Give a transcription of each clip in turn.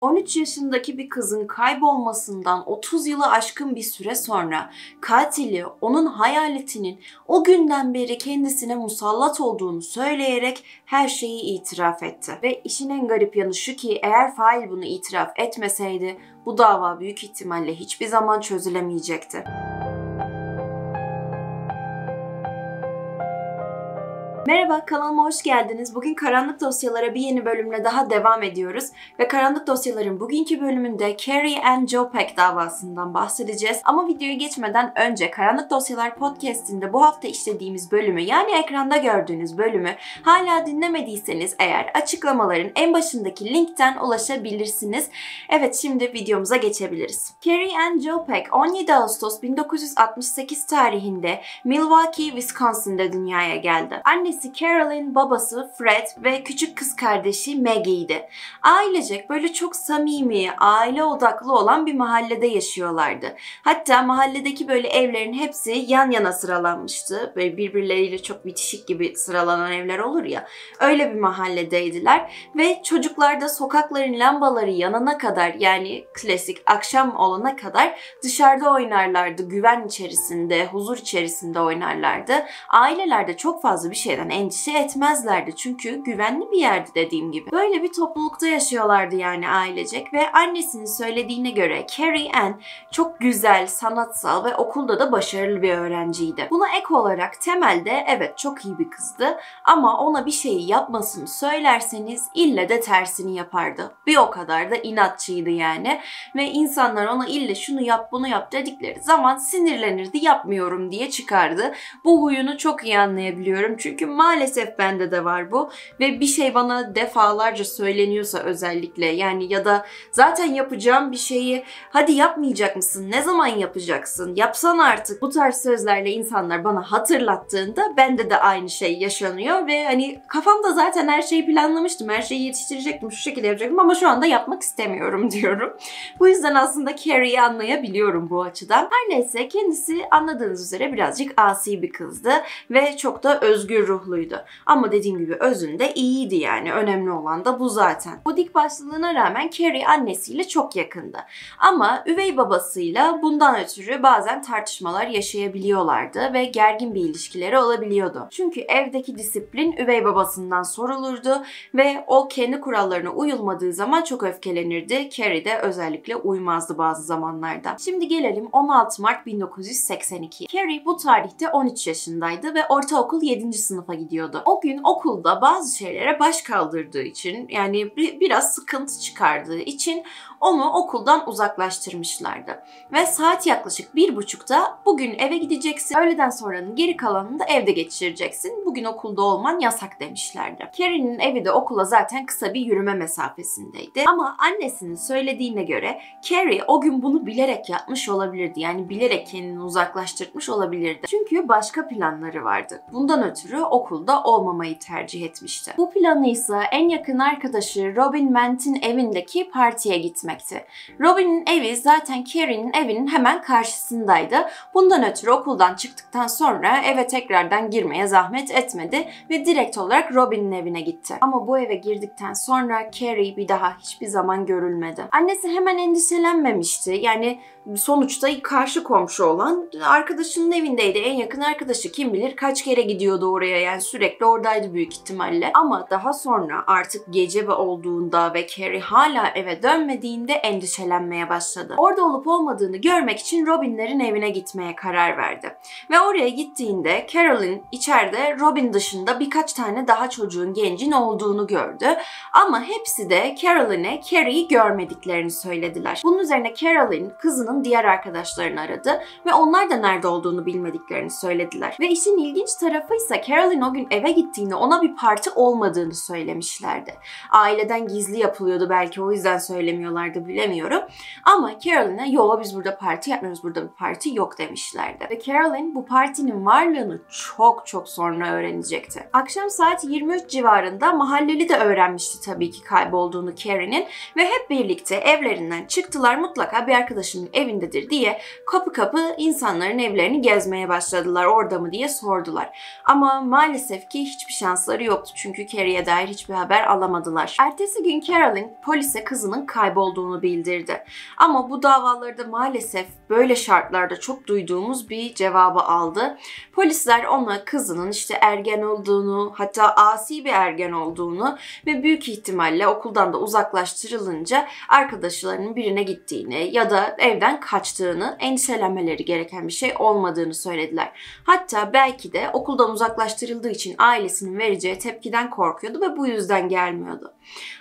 13 yaşındaki bir kızın kaybolmasından 30 yılı aşkın bir süre sonra katili onun hayaletinin o günden beri kendisine musallat olduğunu söyleyerek her şeyi itiraf etti. Ve işin en garip yanı şu ki eğer fail bunu itiraf etmeseydi bu dava büyük ihtimalle hiçbir zaman çözülemeyecekti. Merhaba kanalıma hoş geldiniz. Bugün Karanlık Dosyalara bir yeni bölümle daha devam ediyoruz. Ve Karanlık Dosyaların bugünkü bölümünde Carrie and Joe Peck davasından bahsedeceğiz. Ama videoya geçmeden önce Karanlık Dosyalar podcastinde bu hafta işlediğimiz bölümü yani ekranda gördüğünüz bölümü hala dinlemediyseniz eğer açıklamaların en başındaki linkten ulaşabilirsiniz. Evet şimdi videomuza geçebiliriz. Carrie and Joe Peck 17 Ağustos 1968 tarihinde Milwaukee, Wisconsin'da dünyaya geldi. Annesi Annesi Carolyn, babası Fred ve küçük kız kardeşi Maggie'ydi. Ailecek böyle çok samimi, aile odaklı olan bir mahallede yaşıyorlardı. Hatta mahalledeki böyle evlerin hepsi yan yana sıralanmıştı. Böyle birbirleriyle çok bitişik gibi sıralanan evler olur ya. Öyle bir mahalledeydiler ve çocuklar da sokakların lambaları yanana kadar yani klasik akşam olana kadar dışarıda oynarlardı. Güven içerisinde, huzur içerisinde oynarlardı. Ailelerde çok fazla bir şeyden endişe etmezlerdi. Çünkü güvenli bir yerdi dediğim gibi. Böyle bir toplulukta yaşıyorlardı yani ailecek ve annesinin söylediğine göre Carrie Ann çok güzel, sanatsal ve okulda da başarılı bir öğrenciydi. Buna ek olarak temelde evet çok iyi bir kızdı ama ona bir şeyi yapmasını söylerseniz ille de tersini yapardı. Bir o kadar da inatçıydı yani ve insanlar ona ille şunu yap bunu yap dedikleri zaman sinirlenirdi yapmıyorum diye çıkardı. Bu huyunu çok iyi anlayabiliyorum çünkü maalesef bende de var bu ve bir şey bana defalarca söyleniyorsa özellikle yani ya da zaten yapacağım bir şeyi hadi yapmayacak mısın? Ne zaman yapacaksın? Yapsan artık. Bu tarz sözlerle insanlar bana hatırlattığında bende de aynı şey yaşanıyor ve hani kafamda zaten her şeyi planlamıştım. Her şeyi yetiştirecektim. Şu şekilde yapacaktım ama şu anda yapmak istemiyorum diyorum. Bu yüzden aslında Carrie'yi anlayabiliyorum bu açıdan. Her neyse kendisi anladığınız üzere birazcık asi bir kızdı ve çok da özgür ruhlu ruhluydu. Ama dediğim gibi özünde iyiydi yani. Önemli olan da bu zaten. Bu dik başlılığına rağmen Carrie annesiyle çok yakındı. Ama üvey babasıyla bundan ötürü bazen tartışmalar yaşayabiliyorlardı ve gergin bir ilişkileri olabiliyordu. Çünkü evdeki disiplin üvey babasından sorulurdu ve o kendi kurallarına uyulmadığı zaman çok öfkelenirdi. Carrie de özellikle uymazdı bazı zamanlarda. Şimdi gelelim 16 Mart 1982. Carrie bu tarihte 13 yaşındaydı ve ortaokul 7. sınıfa gidiyordu. O gün okulda bazı şeylere baş kaldırdığı için yani biraz sıkıntı çıkardığı için onu okuldan uzaklaştırmışlardı. Ve saat yaklaşık bir buçukta bugün eve gideceksin, öğleden sonranın geri kalanını da evde geçireceksin. Bugün okulda olman yasak demişlerdi. Carrie'nin evi de okula zaten kısa bir yürüme mesafesindeydi. Ama annesinin söylediğine göre Carrie o gün bunu bilerek yapmış olabilirdi. Yani bilerek kendini uzaklaştırmış olabilirdi. Çünkü başka planları vardı. Bundan ötürü okulda olmamayı tercih etmişti. Bu planı ise en yakın arkadaşı Robin Ment'in evindeki partiye gitmek gitmekti. Robin'in evi zaten Carrie'nin evinin hemen karşısındaydı. Bundan ötürü okuldan çıktıktan sonra eve tekrardan girmeye zahmet etmedi ve direkt olarak Robin'in evine gitti. Ama bu eve girdikten sonra Carrie bir daha hiçbir zaman görülmedi. Annesi hemen endişelenmemişti. Yani sonuçta karşı komşu olan arkadaşının evindeydi. En yakın arkadaşı kim bilir kaç kere gidiyordu oraya yani sürekli oradaydı büyük ihtimalle. Ama daha sonra artık gece olduğunda ve Carrie hala eve dönmediğinde endişelenmeye başladı. Orada olup olmadığını görmek için Robin'lerin evine gitmeye karar verdi. Ve oraya gittiğinde Carolyn içeride Robin dışında birkaç tane daha çocuğun gencin olduğunu gördü. Ama hepsi de Carolyn'e Carrie'yi görmediklerini söylediler. Bunun üzerine Carolyn kızının Carol'ın diğer arkadaşlarını aradı ve onlar da nerede olduğunu bilmediklerini söylediler. Ve işin ilginç tarafı ise Carolyn o gün eve gittiğinde ona bir parti olmadığını söylemişlerdi. Aileden gizli yapılıyordu belki o yüzden söylemiyorlardı bilemiyorum. Ama Carolyn'e yo biz burada parti yapmıyoruz burada bir parti yok demişlerdi. Ve Carolyn bu partinin varlığını çok çok sonra öğrenecekti. Akşam saat 23 civarında mahalleli de öğrenmişti tabii ki kaybolduğunu Carrie'nin ve hep birlikte evlerinden çıktılar mutlaka bir arkadaşının ev evindedir diye kapı kapı insanların evlerini gezmeye başladılar orada mı diye sordular. Ama maalesef ki hiçbir şansları yoktu çünkü Carrie'ye dair hiçbir haber alamadılar. Ertesi gün Carolyn polise kızının kaybolduğunu bildirdi. Ama bu davalarda maalesef böyle şartlarda çok duyduğumuz bir cevabı aldı. Polisler ona kızının işte ergen olduğunu, hatta asi bir ergen olduğunu ve büyük ihtimalle okuldan da uzaklaştırılınca arkadaşlarının birine gittiğini ya da evden kaçtığını, endişelenmeleri gereken bir şey olmadığını söylediler. Hatta belki de okuldan uzaklaştırıldığı için ailesinin vereceği tepkiden korkuyordu ve bu yüzden gelmiyordu.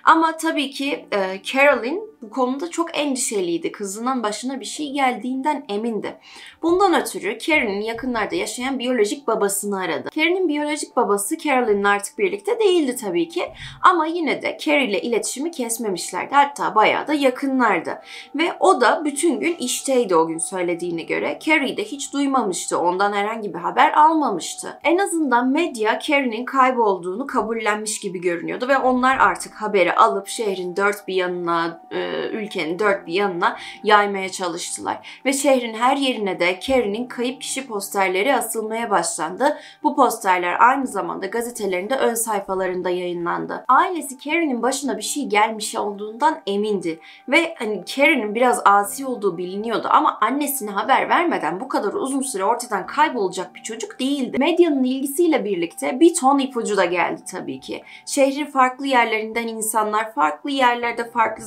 Ama tabii ki e, Carolyn bu konuda çok endişeliydi. Kızının başına bir şey geldiğinden emindi. Bundan ötürü Karen'in yakınlarda yaşayan biyolojik babasını aradı. Karen'in biyolojik babası Carolyn'le artık birlikte değildi tabii ki. Ama yine de Carrie ile iletişimi kesmemişlerdi. Hatta bayağı da yakınlardı. Ve o da bütün gün işteydi o gün söylediğine göre. Carrie de hiç duymamıştı. Ondan herhangi bir haber almamıştı. En azından medya Carrie'nin kaybolduğunu kabullenmiş gibi görünüyordu ve onlar artık haberi alıp şehrin dört bir yanına, e, ülkenin dört bir yanına yaymaya çalıştılar. Ve şehrin her yerine de Carrie'nin kayıp kişi posterleri asılmaya başlandı. Bu posterler aynı zamanda gazetelerinde ön sayfalarında yayınlandı. Ailesi Carrie'nin başına bir şey gelmiş olduğundan emindi. Ve hani Carrie'nin biraz asi olduğu biliniyordu ama annesine haber vermeden bu kadar uzun süre ortadan kaybolacak bir çocuk değildi. Medyanın ilgisiyle birlikte bir ton ipucu da geldi tabii ki. Şehrin farklı yerlerinden insanlar farklı yerlerde farklı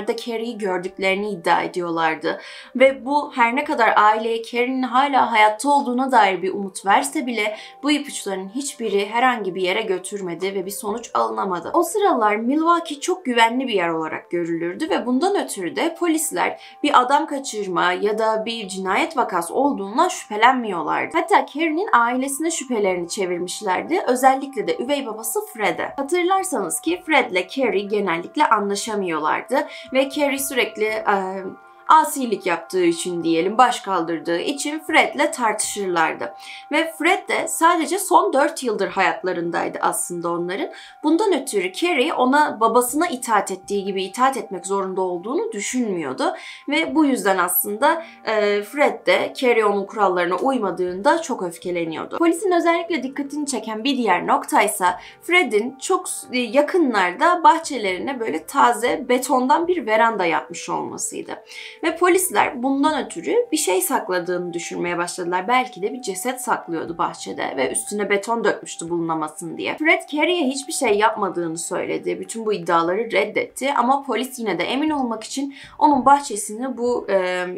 zamanlarda Carrie'yi gördüklerini iddia ediyorlardı. Ve bu her ne kadar aileye Carrie'nin hala hayatta olduğuna dair bir umut verse bile bu ipuçlarının hiçbiri herhangi bir yere götürmedi ve bir sonuç alınamadı. O sıralar Milwaukee çok güvenli bir yer olarak görülürdü ve bundan ötürü de polisler bir adam kaçırma ya da bir cinayet vakası olduğuna şüphelenmiyorlardı. Hatta Carrie'nin ailesine şüphelerini çevirmişlerdi. Özellikle de üvey babası Fred'e. Hatırlarsanız ki Fred'le Carrie genellikle anlaşamıyorlardı ve Carrie sürekli asilik yaptığı için diyelim, baş kaldırdığı için Fred'le tartışırlardı. Ve Fred de sadece son 4 yıldır hayatlarındaydı aslında onların. Bundan ötürü Carrie ona babasına itaat ettiği gibi itaat etmek zorunda olduğunu düşünmüyordu. Ve bu yüzden aslında e, Fred de Carrie onun kurallarına uymadığında çok öfkeleniyordu. Polisin özellikle dikkatini çeken bir diğer nokta ise Fred'in çok yakınlarda bahçelerine böyle taze betondan bir veranda yapmış olmasıydı. Ve polisler bundan ötürü bir şey sakladığını düşünmeye başladılar. Belki de bir ceset saklıyordu bahçede ve üstüne beton dökmüştü bulunamasın diye. Fred Carey'e hiçbir şey yapmadığını söyledi. Bütün bu iddiaları reddetti ama polis yine de emin olmak için onun bahçesini bu e,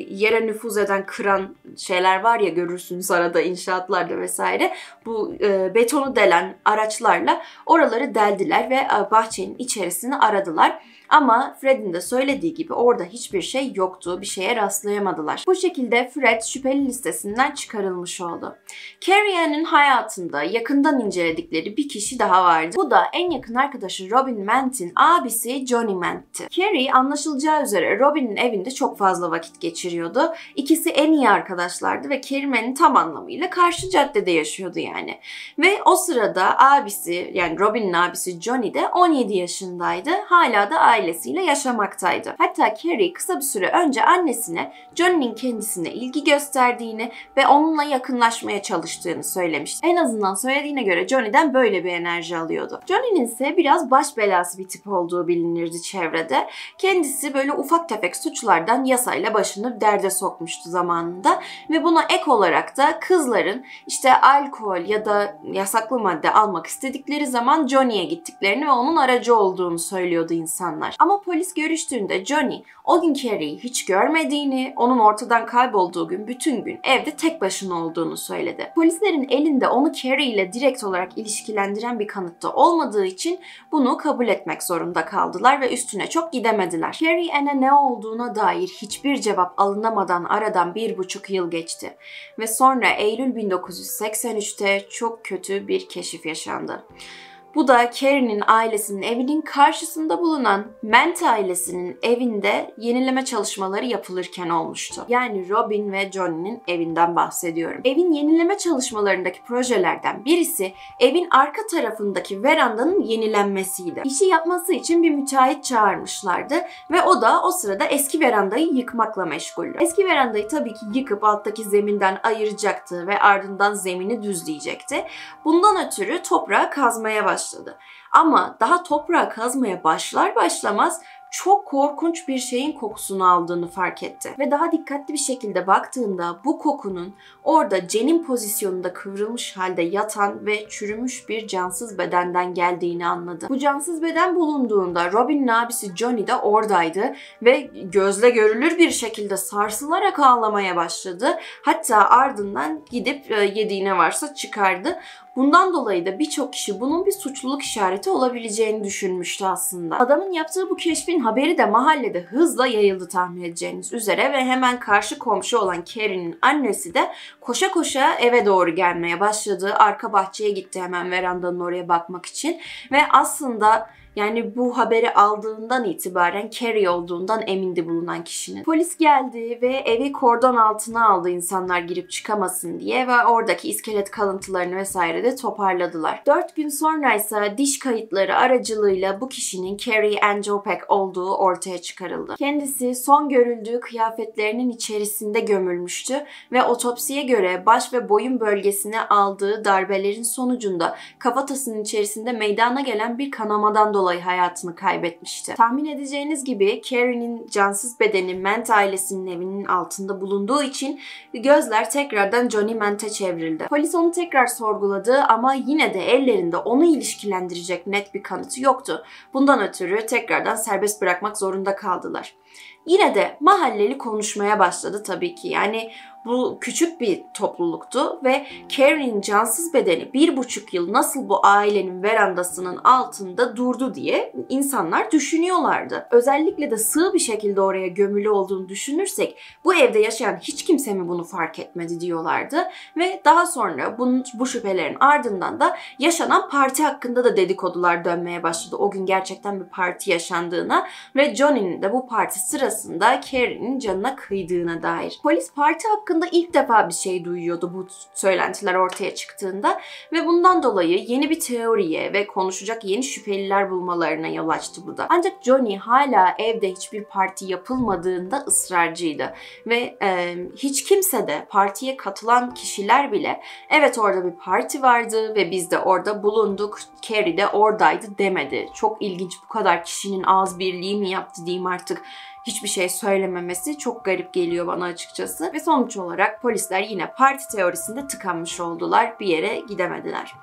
yere nüfuz eden kıran şeyler var ya görürsünüz arada inşaatlarda vesaire. Bu e, betonu delen araçlarla oraları deldiler ve e, bahçenin içerisini aradılar. Ama Fred'in de söylediği gibi orada hiçbir şey yoktu, bir şeye rastlayamadılar. Bu şekilde Fred şüpheli listesinden çıkarılmış oldu. Carrie Ann'in hayatında yakından inceledikleri bir kişi daha vardı. Bu da en yakın arkadaşı Robin Mant'in abisi Johnny Mant'ti. Carrie anlaşılacağı üzere Robin'in evinde çok fazla vakit geçiriyordu. İkisi en iyi arkadaşlardı ve Carrie tam anlamıyla karşı caddede yaşıyordu yani. Ve o sırada abisi yani Robin'in abisi Johnny de 17 yaşındaydı. Hala da aile ailesiyle yaşamaktaydı. Hatta Carrie kısa bir süre önce annesine Johnny'nin kendisine ilgi gösterdiğini ve onunla yakınlaşmaya çalıştığını söylemişti. En azından söylediğine göre Johnny'den böyle bir enerji alıyordu. Johnny'nin ise biraz baş belası bir tip olduğu bilinirdi çevrede. Kendisi böyle ufak tefek suçlardan yasayla başını derde sokmuştu zamanında ve buna ek olarak da kızların işte alkol ya da yasaklı madde almak istedikleri zaman Johnny'ye gittiklerini ve onun aracı olduğunu söylüyordu insanlar var. Ama polis görüştüğünde Johnny o gün Carrie'yi hiç görmediğini, onun ortadan kaybolduğu gün bütün gün evde tek başına olduğunu söyledi. Polislerin elinde onu Carrie ile direkt olarak ilişkilendiren bir kanıtta olmadığı için bunu kabul etmek zorunda kaldılar ve üstüne çok gidemediler. Carrie Ann'e ne olduğuna dair hiçbir cevap alınamadan aradan bir buçuk yıl geçti. Ve sonra Eylül 1983'te çok kötü bir keşif yaşandı. Bu da Carrie'nin ailesinin evinin karşısında bulunan Ment ailesinin evinde yenileme çalışmaları yapılırken olmuştu. Yani Robin ve Johnny'nin evinden bahsediyorum. Evin yenileme çalışmalarındaki projelerden birisi evin arka tarafındaki verandanın yenilenmesiydi. İşi yapması için bir müteahhit çağırmışlardı ve o da o sırada eski verandayı yıkmakla meşguldü. Eski verandayı tabii ki yıkıp alttaki zeminden ayıracaktı ve ardından zemini düzleyecekti. Bundan ötürü toprağı kazmaya başladı. Ama daha toprağı kazmaya başlar başlamaz çok korkunç bir şeyin kokusunu aldığını fark etti. Ve daha dikkatli bir şekilde baktığında bu kokunun orada cenin pozisyonunda kıvrılmış halde yatan ve çürümüş bir cansız bedenden geldiğini anladı. Bu cansız beden bulunduğunda Robin'in abisi Johnny de oradaydı ve gözle görülür bir şekilde sarsılarak ağlamaya başladı. Hatta ardından gidip e, yediğine varsa çıkardı. Bundan dolayı da birçok kişi bunun bir suçluluk işareti olabileceğini düşünmüştü aslında. Adamın yaptığı bu keşfin haberi de mahallede hızla yayıldı tahmin edeceğiniz üzere ve hemen karşı komşu olan Carrie'nin annesi de koşa koşa eve doğru gelmeye başladı. Arka bahçeye gitti hemen verandanın oraya bakmak için ve aslında yani bu haberi aldığından itibaren Carrie olduğundan emindi bulunan kişinin. Polis geldi ve evi kordon altına aldı insanlar girip çıkamasın diye ve oradaki iskelet kalıntılarını vesaire de toparladılar. Dört gün sonra ise diş kayıtları aracılığıyla bu kişinin Carrie Jopek olduğu ortaya çıkarıldı. Kendisi son görüldüğü kıyafetlerinin içerisinde gömülmüştü ve otopsiye göre baş ve boyun bölgesine aldığı darbelerin sonucunda kafatasının içerisinde meydana gelen bir kanamadan dolayı dolayı hayatını kaybetmişti. Tahmin edeceğiniz gibi Carrie'nin cansız bedeni Ment ailesinin evinin altında bulunduğu için gözler tekrardan Johnny Ment'e çevrildi. Polis onu tekrar sorguladı ama yine de ellerinde onu ilişkilendirecek net bir kanıtı yoktu. Bundan ötürü tekrardan serbest bırakmak zorunda kaldılar. Yine de mahalleli konuşmaya başladı tabii ki. Yani bu küçük bir topluluktu ve Carrie'nin cansız bedeni bir buçuk yıl nasıl bu ailenin verandasının altında durdu diye insanlar düşünüyorlardı. Özellikle de sığ bir şekilde oraya gömülü olduğunu düşünürsek bu evde yaşayan hiç kimse mi bunu fark etmedi diyorlardı ve daha sonra bunun, bu şüphelerin ardından da yaşanan parti hakkında da dedikodular dönmeye başladı. O gün gerçekten bir parti yaşandığına ve Johnny'nin de bu parti sırasında Carrie'nin canına kıydığına dair. Polis parti hakkında hakkında ilk defa bir şey duyuyordu bu söylentiler ortaya çıktığında ve bundan dolayı yeni bir teoriye ve konuşacak yeni şüpheliler bulmalarına yol açtı bu da. Ancak Johnny hala evde hiçbir parti yapılmadığında ısrarcıydı ve e, hiç kimse de partiye katılan kişiler bile evet orada bir parti vardı ve biz de orada bulunduk, Carrie de oradaydı demedi. Çok ilginç bu kadar kişinin ağız birliği mi yaptı diyeyim artık hiçbir şey söylememesi çok garip geliyor bana açıkçası. Ve sonuç olarak polisler yine parti teorisinde tıkanmış oldular. Bir yere gidemediler.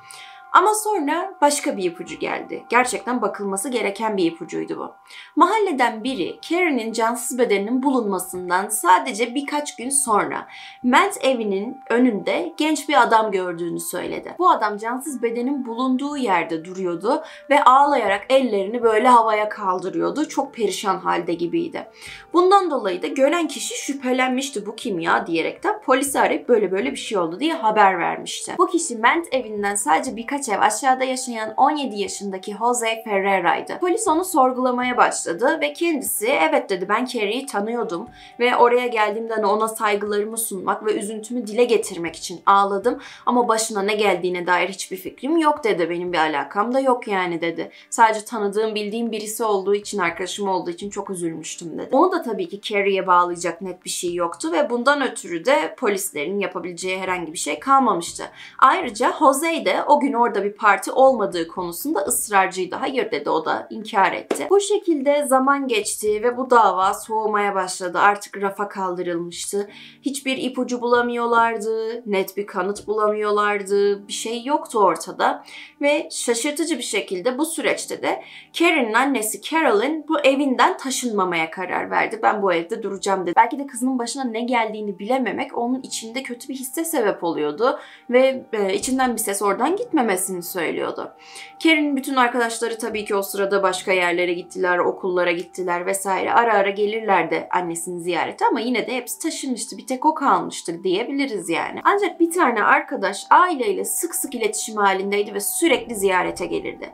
Ama sonra başka bir ipucu geldi. Gerçekten bakılması gereken bir ipucuydu bu. Mahalleden biri Carrie'nin cansız bedeninin bulunmasından sadece birkaç gün sonra Ment evinin önünde genç bir adam gördüğünü söyledi. Bu adam cansız bedenin bulunduğu yerde duruyordu ve ağlayarak ellerini böyle havaya kaldırıyordu. Çok perişan halde gibiydi. Bundan dolayı da gören kişi şüphelenmişti bu kim ya diyerekten polisi arayıp böyle böyle bir şey oldu diye haber vermişti. Bu kişi Ment evinden sadece birkaç birkaç ev aşağıda yaşayan 17 yaşındaki Jose Ferreira'ydı. Polis onu sorgulamaya başladı ve kendisi evet dedi ben Carrie'yi tanıyordum ve oraya geldiğimde ona saygılarımı sunmak ve üzüntümü dile getirmek için ağladım ama başına ne geldiğine dair hiçbir fikrim yok dedi. Benim bir alakam da yok yani dedi. Sadece tanıdığım bildiğim birisi olduğu için arkadaşım olduğu için çok üzülmüştüm dedi. Onu da tabii ki Carrie'ye bağlayacak net bir şey yoktu ve bundan ötürü de polislerin yapabileceği herhangi bir şey kalmamıştı. Ayrıca Jose de o gün orada orada bir parti olmadığı konusunda ısrarcıydı. Hayır dedi o da inkar etti. Bu şekilde zaman geçti ve bu dava soğumaya başladı. Artık rafa kaldırılmıştı. Hiçbir ipucu bulamıyorlardı. Net bir kanıt bulamıyorlardı. Bir şey yoktu ortada. Ve şaşırtıcı bir şekilde bu süreçte de Karen'in annesi Carolyn bu evinden taşınmamaya karar verdi. Ben bu evde duracağım dedi. Belki de kızının başına ne geldiğini bilememek onun içinde kötü bir hisse sebep oluyordu ve e, içinden bir ses oradan gitmemesi gitmemesini söylüyordu. Carrie'nin bütün arkadaşları tabii ki o sırada başka yerlere gittiler, okullara gittiler vesaire. Ara ara gelirlerdi annesini ziyarete ama yine de hepsi taşınmıştı. Bir tek o kalmıştı diyebiliriz yani. Ancak bir tane arkadaş aileyle sık sık iletişim halindeydi ve sürekli ziyarete gelirdi.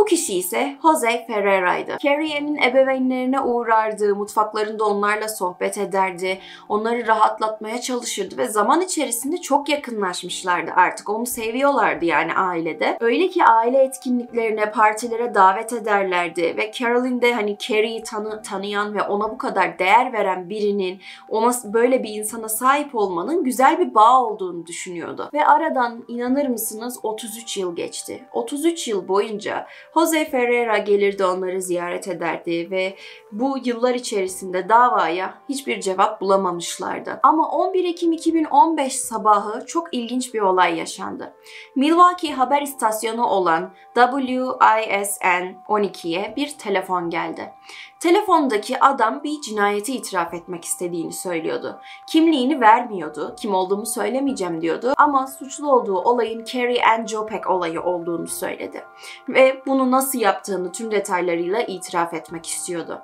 Bu kişi ise Jose Ferreira'ydı. Carrie'nin ebeveynlerine uğrardı, mutfaklarında onlarla sohbet ederdi, onları rahatlatmaya çalışırdı ve zaman içerisinde çok yakınlaşmışlardı artık. Onu seviyorlardı yani ailede. Öyle ki aile etkinliklerine, partilere davet ederlerdi ve Carolyn de hani Carrie'yi tanı, tanıyan ve ona bu kadar değer veren birinin ona böyle bir insana sahip olmanın güzel bir bağ olduğunu düşünüyordu. Ve aradan inanır mısınız 33 yıl geçti. 33 yıl boyunca Jose Ferreira gelirdi onları ziyaret ederdi ve bu yıllar içerisinde davaya hiçbir cevap bulamamışlardı. Ama 11 Ekim 2015 sabahı çok ilginç bir olay yaşandı. Milwaukee haber istasyonu olan WISN 12'ye bir telefon geldi. Telefondaki adam bir cinayeti itiraf etmek istediğini söylüyordu. Kimliğini vermiyordu, kim olduğumu söylemeyeceğim diyordu ama suçlu olduğu olayın Carrie Ann Jopek olayı olduğunu söyledi. Ve bunu nasıl yaptığını tüm detaylarıyla itiraf etmek istiyordu.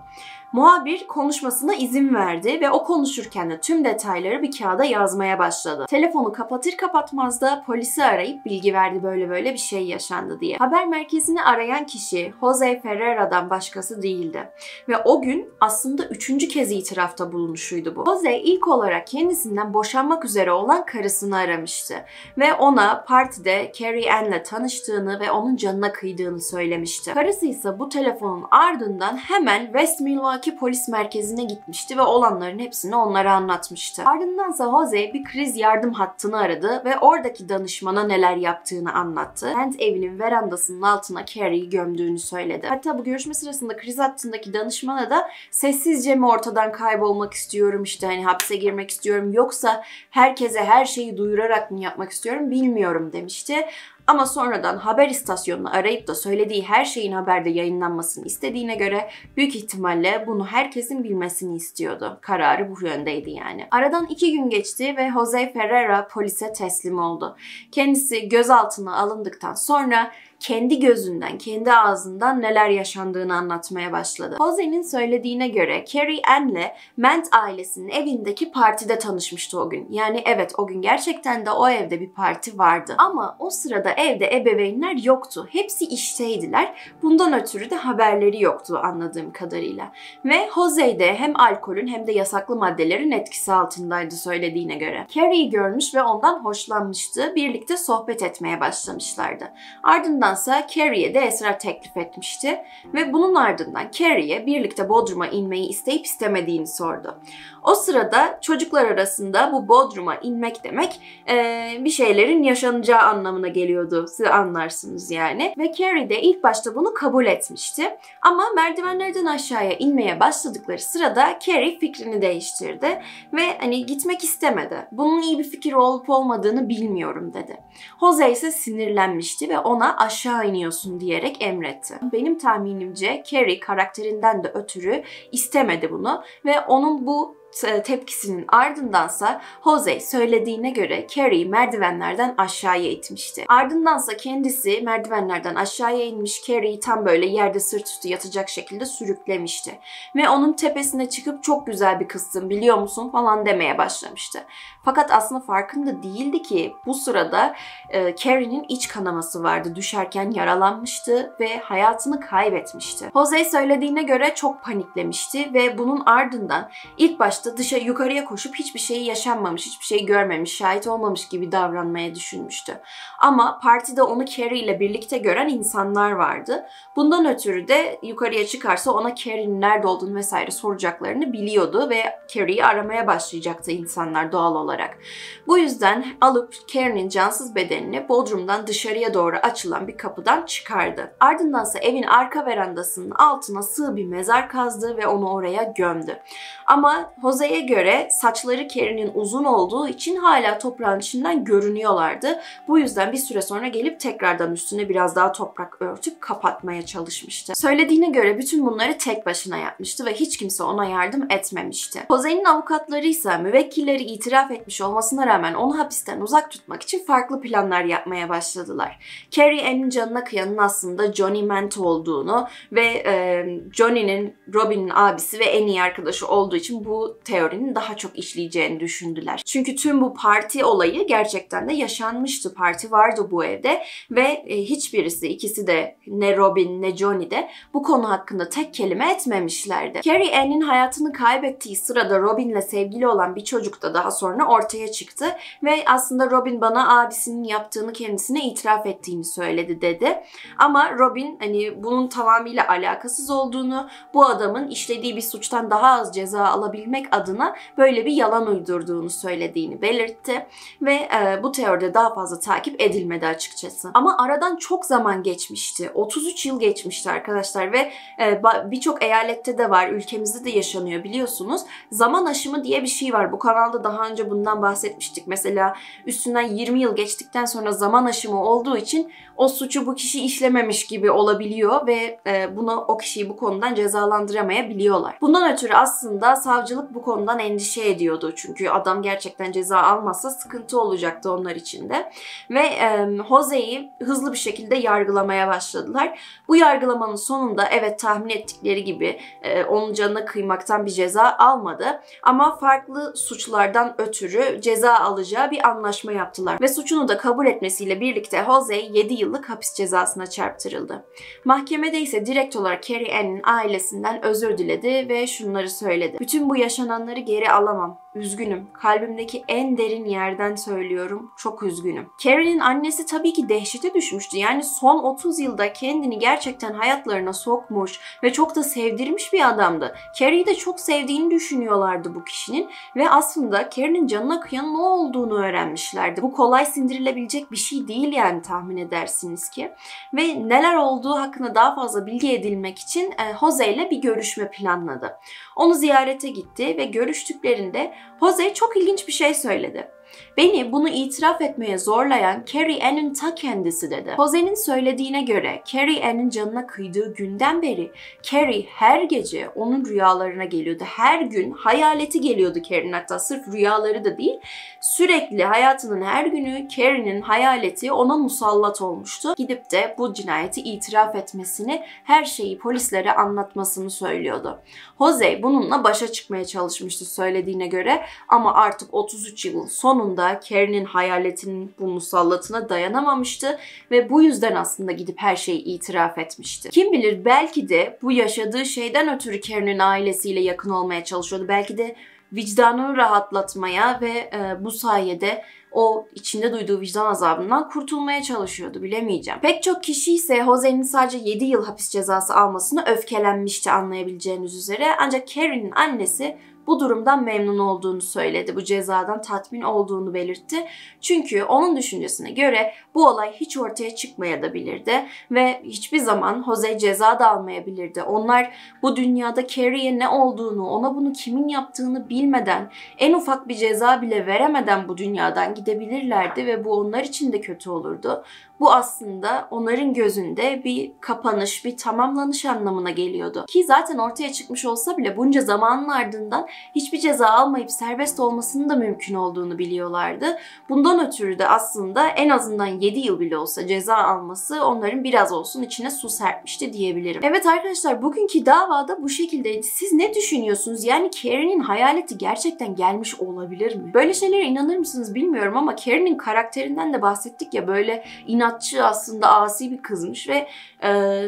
Muhabir konuşmasına izin verdi ve o konuşurken de tüm detayları bir kağıda yazmaya başladı. Telefonu kapatır kapatmaz da polisi arayıp bilgi verdi böyle böyle bir şey yaşandı diye. Haber merkezini arayan kişi Jose Ferreira'dan başkası değildi. Ve o gün aslında üçüncü kez itirafta bulunuşuydu bu. Jose ilk olarak kendisinden boşanmak üzere olan karısını aramıştı. Ve ona partide Carrie Ann'le tanıştığını ve onun canına kıydığını söylemişti. Karısı ise bu telefonun ardından hemen West Milwaukee Milwaukee polis merkezine gitmişti ve olanların hepsini onlara anlatmıştı. Ardındansa Jose bir kriz yardım hattını aradı ve oradaki danışmana neler yaptığını anlattı. Kent evinin verandasının altına Carrie'yi gömdüğünü söyledi. Hatta bu görüşme sırasında kriz hattındaki danışmana da sessizce mi ortadan kaybolmak istiyorum işte hani hapse girmek istiyorum yoksa herkese her şeyi duyurarak mı yapmak istiyorum bilmiyorum demişti. Ama sonradan haber istasyonunu arayıp da söylediği her şeyin haberde yayınlanmasını istediğine göre büyük ihtimalle bunu herkesin bilmesini istiyordu. Kararı bu yöndeydi yani. Aradan iki gün geçti ve Jose Ferreira polise teslim oldu. Kendisi gözaltına alındıktan sonra kendi gözünden, kendi ağzından neler yaşandığını anlatmaya başladı. Jose'nin söylediğine göre Carrie Ann'le Ment ailesinin evindeki partide tanışmıştı o gün. Yani evet o gün gerçekten de o evde bir parti vardı. Ama o sırada evde ebeveynler yoktu. Hepsi işteydiler. Bundan ötürü de haberleri yoktu anladığım kadarıyla. Ve Jose de hem alkolün hem de yasaklı maddelerin etkisi altındaydı söylediğine göre. Carrie'yi görmüş ve ondan hoşlanmıştı. Birlikte sohbet etmeye başlamışlardı. Ardından ardındansa Carrie'ye de esrar teklif etmişti ve bunun ardından Carrie'ye birlikte Bodrum'a inmeyi isteyip istemediğini sordu. O sırada çocuklar arasında bu Bodrum'a inmek demek e, bir şeylerin yaşanacağı anlamına geliyordu. Siz anlarsınız yani. Ve Carrie de ilk başta bunu kabul etmişti. Ama merdivenlerden aşağıya inmeye başladıkları sırada Carrie fikrini değiştirdi ve hani gitmek istemedi. Bunun iyi bir fikir olup olmadığını bilmiyorum dedi. Jose ise sinirlenmişti ve ona aşağı iniyorsun diyerek emretti. Benim tahminimce Carrie karakterinden de ötürü istemedi bunu ve onun bu tepkisinin ardındansa Jose söylediğine göre Carrie'yi merdivenlerden aşağıya itmişti. Ardındansa kendisi merdivenlerden aşağıya inmiş Carrie'yi tam böyle yerde sırt üstü yatacak şekilde sürüklemişti. Ve onun tepesine çıkıp çok güzel bir kızsın biliyor musun falan demeye başlamıştı. Fakat aslında farkında değildi ki bu sırada e, Carrie'nin iç kanaması vardı. Düşerken yaralanmıştı ve hayatını kaybetmişti. Jose söylediğine göre çok paniklemişti ve bunun ardından ilk başta başta dışa yukarıya koşup hiçbir şey yaşanmamış, hiçbir şey görmemiş, şahit olmamış gibi davranmaya düşünmüştü. Ama partide onu Carrie ile birlikte gören insanlar vardı. Bundan ötürü de yukarıya çıkarsa ona Carrie'nin nerede olduğunu vesaire soracaklarını biliyordu ve Carrie'yi aramaya başlayacaktı insanlar doğal olarak. Bu yüzden alıp Carrie'nin cansız bedenini Bodrum'dan dışarıya doğru açılan bir kapıdan çıkardı. Ardındansa evin arka verandasının altına sığ bir mezar kazdı ve onu oraya gömdü. Ama Jose'ye göre saçları Carrie'nin uzun olduğu için hala toprağın içinden görünüyorlardı. Bu yüzden bir süre sonra gelip tekrardan üstüne biraz daha toprak örtüp kapatmaya çalışmıştı. Söylediğine göre bütün bunları tek başına yapmıştı ve hiç kimse ona yardım etmemişti. Jose'nin avukatları ise müvekkilleri itiraf etmiş olmasına rağmen onu hapisten uzak tutmak için farklı planlar yapmaya başladılar. Carrie Ann'in canına kıyanın aslında Johnny Ment olduğunu ve e, Johnny'nin Robin'in abisi ve en iyi arkadaşı olduğu için bu teorinin daha çok işleyeceğini düşündüler. Çünkü tüm bu parti olayı gerçekten de yaşanmıştı. Parti vardı bu evde ve e, hiçbirisi ikisi de ne Robin ne Johnny de bu konu hakkında tek kelime etmemişlerdi. Carrie Ann'in hayatını kaybettiği sırada Robin'le sevgili olan bir çocuk da daha sonra ortaya çıktı ve aslında Robin bana abisinin yaptığını kendisine itiraf ettiğini söyledi dedi. Ama Robin hani bunun tamamıyla alakasız olduğunu, bu adamın işlediği bir suçtan daha az ceza alabilmek adına böyle bir yalan uydurduğunu söylediğini belirtti ve e, bu teoride daha fazla takip edilmedi açıkçası. Ama aradan çok zaman geçmişti. 33 yıl geçmişti arkadaşlar ve e, birçok eyalette de var, ülkemizde de yaşanıyor biliyorsunuz. Zaman aşımı diye bir şey var. Bu kanalda daha önce bundan bahsetmiştik. Mesela üstünden 20 yıl geçtikten sonra zaman aşımı olduğu için o suçu bu kişi işlememiş gibi olabiliyor ve e, bunu o kişiyi bu konudan cezalandıramayabiliyorlar. Bundan ötürü aslında savcılık bu konudan endişe ediyordu. Çünkü adam gerçekten ceza almazsa sıkıntı olacaktı onlar için de. Ve e, Jose'yi hızlı bir şekilde yargılamaya başladılar. Bu yargılamanın sonunda evet tahmin ettikleri gibi e, onun canına kıymaktan bir ceza almadı. Ama farklı suçlardan ötürü ceza alacağı bir anlaşma yaptılar. Ve suçunu da kabul etmesiyle birlikte Jose 7 yıllık hapis cezasına çarptırıldı. Mahkemede ise direkt olarak Carrie Ann'in ailesinden özür diledi ve şunları söyledi. Bütün bu yaşananları geri alamam. Üzgünüm. Kalbimdeki en derin yerden söylüyorum. Çok üzgünüm. Carrie'nin annesi tabii ki dehşete düşmüştü. Yani son 30 yılda kendini gerçekten hayatlarına sokmuş ve çok da sevdirmiş bir adamdı. Carrie'yi de çok sevdiğini düşünüyorlardı bu kişinin ve aslında Carrie'nin canına kıyan ne olduğunu öğrenmişlerdi. Bu kolay sindirilebilecek bir şey değil yani tahmin edersiniz ki. Ve neler olduğu hakkında daha fazla bilgi edilmek için e, Jose ile bir görüşme planladı. Onu ziyarete gitti ve görüştüklerinde Jose çok ilginç bir şey söyledi. Beni bunu itiraf etmeye zorlayan Carrie Ann'in ta kendisi dedi. Jose'nin söylediğine göre Carrie Ann'in canına kıydığı günden beri Carrie her gece onun rüyalarına geliyordu. Her gün hayaleti geliyordu Carrie'nin hatta sırf rüyaları da değil. Sürekli hayatının her günü Carrie'nin hayaleti ona musallat olmuştu. Gidip de bu cinayeti itiraf etmesini, her şeyi polislere anlatmasını söylüyordu. Jose bununla başa çıkmaya çalışmıştı söylediğine göre ama artık 33 yılın sonunda Carrie'nin hayaletinin bu musallatına dayanamamıştı ve bu yüzden aslında gidip her şeyi itiraf etmişti. Kim bilir belki de bu yaşadığı şeyden ötürü Carrie'nin ailesiyle yakın olmaya çalışıyordu. Belki de vicdanını rahatlatmaya ve e, bu sayede o içinde duyduğu vicdan azabından kurtulmaya çalışıyordu bilemeyeceğim. Pek çok kişi ise Jose'nin sadece 7 yıl hapis cezası almasına öfkelenmişti anlayabileceğiniz üzere. Ancak Carrie'nin annesi bu durumdan memnun olduğunu söyledi. Bu cezadan tatmin olduğunu belirtti. Çünkü onun düşüncesine göre bu olay hiç ortaya çıkmayabilirdi ve hiçbir zaman Jose ceza da almayabilirdi. Onlar bu dünyada Carrie'ye ne olduğunu, ona bunu kimin yaptığını bilmeden, en ufak bir ceza bile veremeden bu dünyadan gidebilirlerdi ve bu onlar için de kötü olurdu. Bu aslında onların gözünde bir kapanış, bir tamamlanış anlamına geliyordu. Ki zaten ortaya çıkmış olsa bile bunca zamanın ardından hiçbir ceza almayıp serbest olmasının da mümkün olduğunu biliyorlardı. Bundan ötürü de aslında en azından 7 yıl bile olsa ceza alması onların biraz olsun içine su serpmişti diyebilirim. Evet arkadaşlar bugünkü davada bu şekildeydi. Siz ne düşünüyorsunuz? Yani Carrie'nin hayaleti gerçekten gelmiş olabilir mi? Böyle şeylere inanır mısınız bilmiyorum ama Carrie'nin karakterinden de bahsettik ya böyle inatçı aslında asi bir kızmış ve e,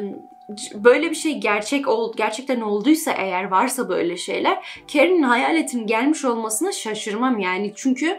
böyle bir şey gerçek ol, gerçekten olduysa eğer varsa böyle şeyler Karen'in hayaletinin gelmiş olmasına şaşırmam yani çünkü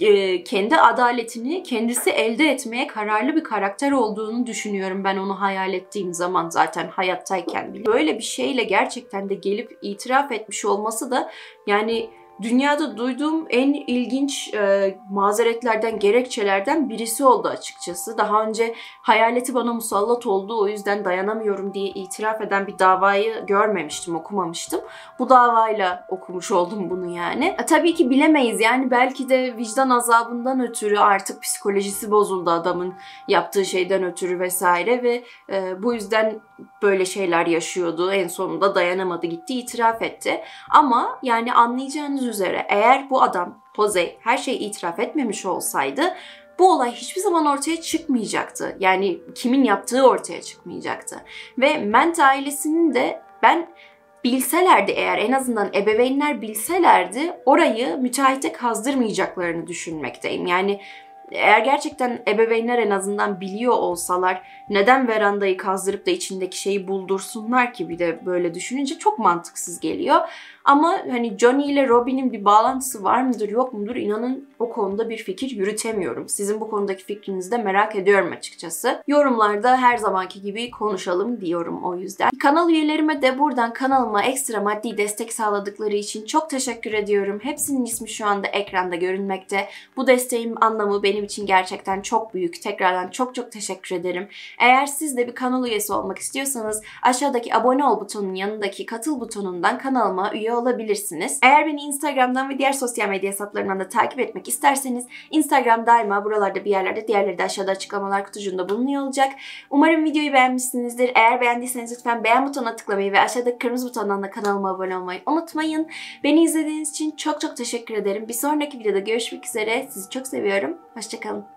e, kendi adaletini kendisi elde etmeye kararlı bir karakter olduğunu düşünüyorum ben onu hayal ettiğim zaman zaten hayattayken bile. Böyle bir şeyle gerçekten de gelip itiraf etmiş olması da yani dünyada duyduğum en ilginç e, mazeretlerden, gerekçelerden birisi oldu açıkçası. Daha önce hayaleti bana musallat oldu o yüzden dayanamıyorum diye itiraf eden bir davayı görmemiştim, okumamıştım. Bu davayla okumuş oldum bunu yani. E, tabii ki bilemeyiz yani belki de vicdan azabından ötürü artık psikolojisi bozuldu adamın yaptığı şeyden ötürü vesaire ve e, bu yüzden böyle şeyler yaşıyordu. En sonunda dayanamadı gitti itiraf etti. Ama yani anlayacağınız üzere eğer bu adam Jose her şeyi itiraf etmemiş olsaydı bu olay hiçbir zaman ortaya çıkmayacaktı. Yani kimin yaptığı ortaya çıkmayacaktı. Ve Ment ailesinin de ben bilselerdi eğer en azından ebeveynler bilselerdi orayı müteahhite kazdırmayacaklarını düşünmekteyim. Yani eğer gerçekten ebeveynler en azından biliyor olsalar neden verandayı kazdırıp da içindeki şeyi buldursunlar ki bir de böyle düşününce çok mantıksız geliyor. Ama hani Johnny ile Robin'in bir bağlantısı var mıdır yok mudur inanın o konuda bir fikir yürütemiyorum. Sizin bu konudaki fikrinizi de merak ediyorum açıkçası. Yorumlarda her zamanki gibi konuşalım diyorum o yüzden. Kanal üyelerime de buradan kanalıma ekstra maddi destek sağladıkları için çok teşekkür ediyorum. Hepsinin ismi şu anda ekranda görünmekte. Bu desteğin anlamı benim için gerçekten çok büyük. Tekrardan çok çok teşekkür ederim. Eğer siz de bir kanal üyesi olmak istiyorsanız aşağıdaki abone ol butonunun yanındaki katıl butonundan kanalıma üye olabilirsiniz. Eğer beni Instagram'dan ve diğer sosyal medya hesaplarımdan da takip etmek isterseniz Instagram daima buralarda bir yerlerde diğerleri de aşağıda açıklamalar kutucuğunda bulunuyor olacak. Umarım videoyu beğenmişsinizdir. Eğer beğendiyseniz lütfen beğen butonuna tıklamayı ve aşağıdaki kırmızı butondan da kanalıma abone olmayı unutmayın. Beni izlediğiniz için çok çok teşekkür ederim. Bir sonraki videoda görüşmek üzere. Sizi çok seviyorum. Hoşçakalın.